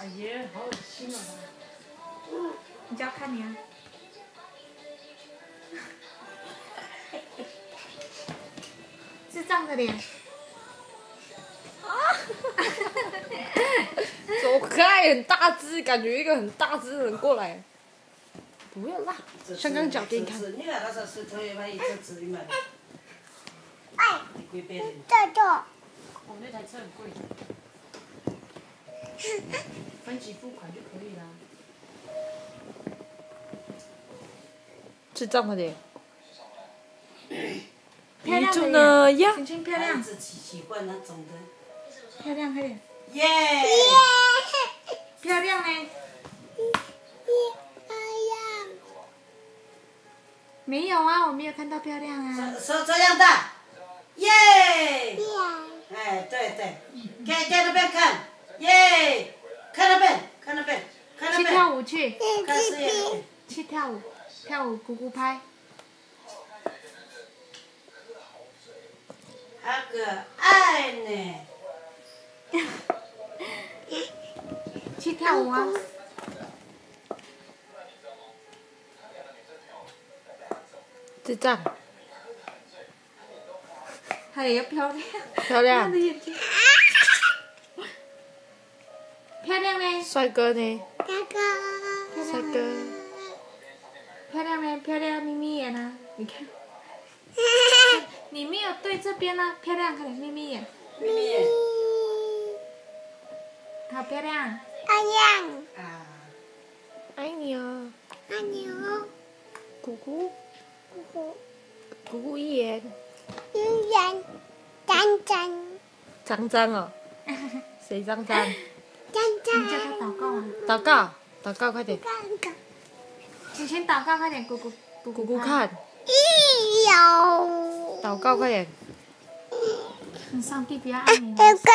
哎呀，好恶心啊！你叫看你啊。智障的脸。走开，很大只，感觉一个很大只的人过来。不要辣，香港脚给你看。你那时候石头也买一只纸嘛，哎，几百的。这这，我那台车很贵，分期付款就可以啦。智障的脸。漂亮就的那样。晴晴漂亮，自己喜欢那种的。漂亮，快点。耶！漂亮呢？哎呀，没有啊，我没有看到漂亮啊。手这样的，耶！呀，哎，对对，看，耶！看那边，看那边，看那去边。跳舞去，看视野。去跳舞，跳舞鼓鼓拍。好可爱呢。去跳舞啊！智障。她也要漂亮。漂亮。漂亮呢？帅哥呢？哥哥，帅哥。漂亮没？漂亮，眯眯眼啊！你看，你没有对这边呢、漂亮，快点眯眯眼，咪咪。好漂亮。漂亮，啊。爱你哦，爱你哦，姑姑，姑姑，姑姑一眼。一眼，张张，脏脏哦。谁脏脏？张你叫她张，祷告啊！祷告，祷告，快点。看看，请先祷告，快点，姑姑，姑姑姑看，咦哟，祷告，快点。你上帝不要爱你了。乖乖。